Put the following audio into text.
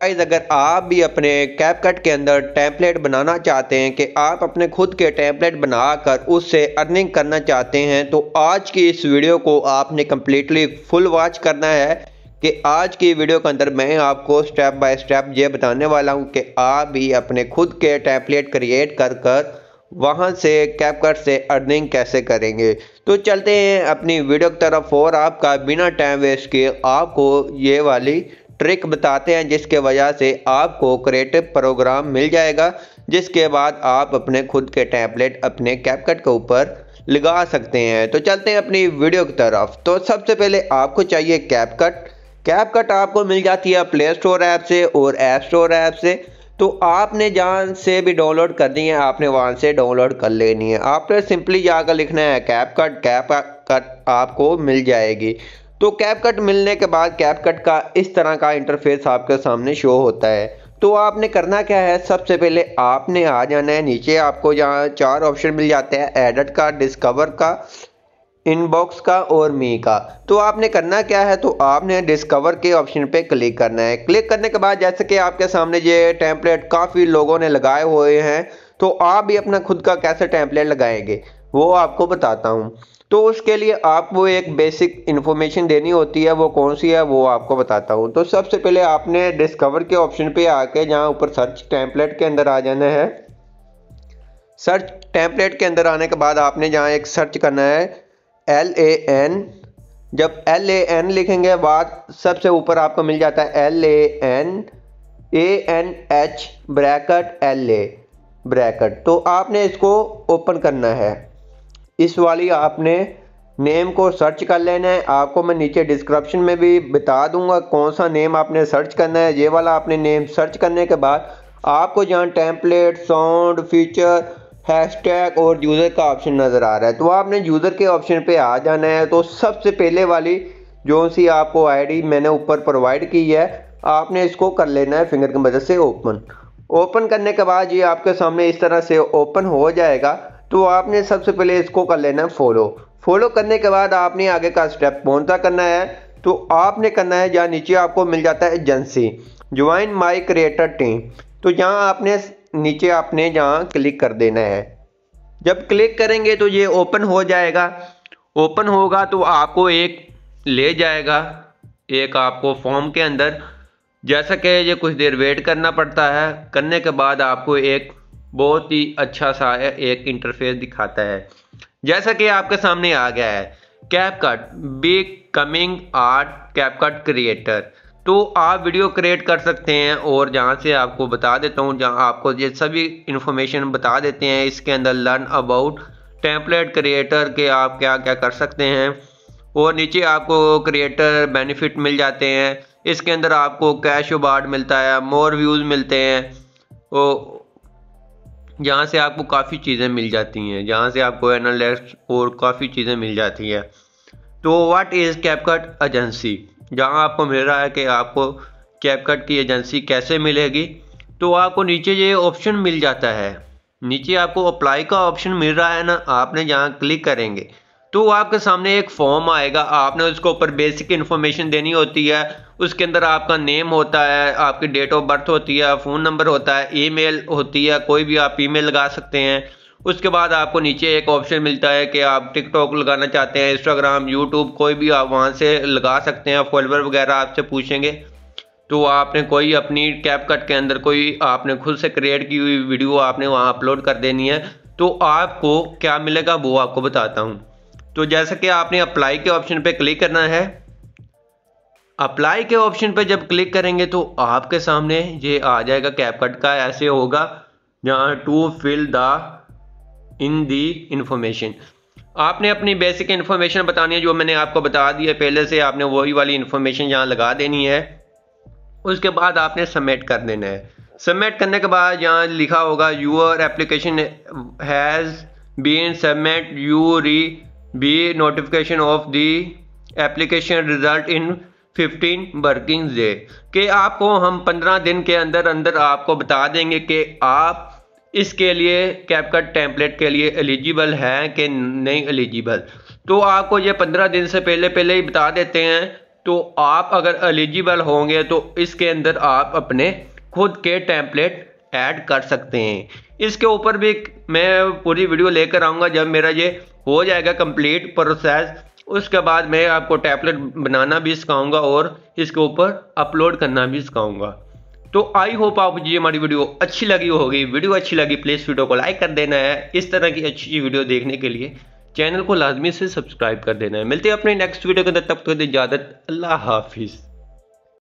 Guys अगर आप भी अपने कैपकट के अंदर टैंपलेट बनाना चाहते हैं कि आप अपने खुद के टेम्पलेट बनाकर उससे अर्निंग करना चाहते हैं तो आज की इस वीडियो को आपने कम्प्लीटली फुल वॉच करना है कि आज की वीडियो के अंदर मैं आपको स्टेप बाय स्टेप ये बताने वाला हूँ कि आप भी अपने खुद के टैंपलेट क्रिएट कर कर वहाँ से कैपकट से अर्निंग कैसे करेंगे। तो चलते हैं अपनी वीडियो की तरफ़ और आपका बिना टाइम वेस्ट किए आपको ये वाली ट्रिक बताते हैं, जिसके वजह से आपको क्रिएटिव प्रोग्राम मिल जाएगा, जिसके बाद आप अपने खुद के टैबलेट अपने कैपकट के ऊपर लगा सकते हैं। तो चलते हैं अपनी वीडियो की तरफ़। तो सबसे पहले आपको चाहिए कैपकट कैपकट आपको मिल जाती है प्ले स्टोर ऐप से और ऐप स्टोर ऐप से। तो आपने जहाँ से भी डाउनलोड करनी है, आपने वहाँ से डाउनलोड कर लेनी है। आपने सिंपली जाकर लिखना है कैपकट कैप कट आपको मिल जाएगी। तो कैप कट मिलने के बाद कैप कट का इस तरह का इंटरफेस आपके सामने शो होता है। तो आपने करना क्या है? सबसे पहले आपने आ जाना है नीचे। आपको यहाँ चार ऑप्शन मिल जाते हैं एडिट का डिस्कवर का इनबॉक्स का और मी का। तो आपने करना क्या है? तो आपने डिस्कवर के ऑप्शन पे क्लिक करना है। क्लिक करने के बाद जैसे कि आपके सामने ये टेम्पलेट काफ़ी लोगों ने लगाए हुए हैं तो आप भी अपना खुद का कैसे टेम्पलेट लगाएँगे? वो आपको बताता हूँ। तो उसके लिए आपको एक बेसिक इन्फॉर्मेशन देनी होती है, वो कौन सी है, वो आपको बताता हूँ। तो सबसे पहले आपने डिस्कवर के ऑप्शन पे आके जहाँ ऊपर सर्च टैंपलेट के अंदर आ जाना है। सर्च टैंपलेट के अंदर आने के बाद आपने जहाँ एक सर्च करना है एल ए एन जब एल ए एन लिखेंगे, बाद सबसे ऊपर आपको मिल जाता है L A N A N H bracket L A bracket. तो आपने इसको ओपन करना है। इस वाली आपने नेम को सर्च कर लेना है। आपको मैं नीचे डिस्क्रिप्शन में भी बता दूँगा कौन सा नेम आपने सर्च करना है। ये वाला आपने नेम सर्च करने के बाद आपको जहाँ टेम्पलेट साउंड फीचर हैशटैग और यूज़र का ऑप्शन नज़र आ रहा है। तो आपने यूज़र के ऑप्शन पे आ जाना है। तो सबसे पहले वाली जो सी आपको आईडी मैंने ऊपर प्रोवाइड की है, आपने इसको कर लेना है फिंगर की मदद से ओपन ओपन करने के बाद ये आपके सामने इस तरह से ओपन हो जाएगा। तो आपने सबसे पहले इसको कर लेना फॉलो फॉलो करने के बाद आपने आगे का स्टेप कौन सा करना है? तो आपने करना है जहाँ नीचे आपको मिल जाता है agency join my creator team तो यहाँ आपने नीचे आपने जहाँ क्लिक कर देना है। जब क्लिक करेंगे तो ये ओपन हो जाएगा। ओपन होगा तो आपको एक ले जाएगा। एक आपको फॉर्म के अंदर। जैसा कि ये कुछ देर वेट करना पड़ता है। करने के बाद आपको एक बहुत ही अच्छा सा एक इंटरफेस दिखाता है। जैसा कि आपके सामने आ गया है CapCut be coming art CapCut creator तो आप वीडियो क्रिएट कर सकते हैं और जहाँ से आपको बता देता हूँ, जहाँ आपको ये सभी इंफॉर्मेशन बता देते हैं, इसके अंदर लर्न अबाउट टेम्पलेट क्रिएटर के आप क्या क्या कर सकते हैं। और नीचे आपको क्रिएटर बेनिफिट मिल जाते हैं, इसके अंदर आपको कैश अवार्ड मिलता है मोर व्यूज़ मिलते हैं। जहाँ से आपको काफ़ी चीज़ें मिल जाती हैं, जहाँ से आपको एनालिस्ट और काफ़ी चीज़ें मिल जाती हैं। तो वाट इज़ कैपकट एजेंसी जहाँ आपको मिल रहा है कि आपको कैपकट की एजेंसी कैसे मिलेगी? तो आपको नीचे ये ऑप्शन मिल जाता है। नीचे आपको अप्लाई का ऑप्शन मिल रहा है ना? आपने जहाँ क्लिक करेंगे। तो आपके सामने एक फॉर्म आएगा। आपने उसके ऊपर बेसिक इन्फॉर्मेशन देनी होती है। उसके अंदर आपका नेम होता है, आपकी डेट ऑफ़ बर्थ होती है फ़ोन नंबर होता है ईमेल होती है, कोई भी आप ईमेल लगा सकते हैं। उसके बाद आपको नीचे एक ऑप्शन मिलता है कि आप टिकटॉक लगाना चाहते हैं इंस्टाग्राम यूट्यूब कोई भी आप वहाँ से लगा सकते हैं फॉलोअर वगैरह आपसे पूछेंगे। तो आपने कोई अपनी कैप कट के अंदर कोई आपने खुद से क्रिएट की हुई वीडियो आपने वहाँ अपलोड कर देनी है। तो आपको क्या मिलेगा वो आपको बताता हूँ। तो जैसा कि आपने अप्लाई के ऑप्शन पे क्लिक करना है। अप्लाई के ऑप्शन पे जब क्लिक करेंगे तो आपके सामने ये आ जाएगा कैपकट का, ऐसे होगा, जहाँ to fill the in the information आपने अपनी बेसिक इन्फॉर्मेशन बतानी है, जो मैंने आपको बता दी है, पहले से आपने वही वाली इन्फॉर्मेशन यहाँ लगा देनी है। उसके बाद आपने सबमिट कर देना है। सबमिट करने के बाद यहाँ लिखा होगा your application has been submit you receive notification of the application result in 15 working day कि आपको हम 15 दिन के अंदर अंदर आपको बता देंगे कि आप इसके लिए कैपकट टेम्पलेट के लिए एलिजिबल हैं कि नहीं एलिजिबल तो आपको ये 15 दिन से पहले पहले ही बता देते हैं तो आप अगर एलिजिबल होंगे तो इसके अंदर आप अपने खुद के टेम्पलेट ऐड कर सकते हैं। इसके ऊपर भी मैं पूरी वीडियो लेकर आऊँगा जब मेरा ये हो जाएगा कंप्लीट प्रोसेस उसके बाद मैं आपको टैबलेट बनाना भी सिखाऊँगा और इसके ऊपर अपलोड करना भी सिखाऊँगा। तो आई होप आप ये हमारी वीडियो अच्छी लगी होगी। वीडियो अच्छी लगी प्लीज़ वीडियो को लाइक कर देना है। इस तरह की अच्छी वीडियो देखने के लिए चैनल को लाजमी से सब्सक्राइब कर देना है। मिलते हैं अपने नेक्स्ट वीडियो के अंदर। तब तक इजाज़त। अल्लाह हाफिज़।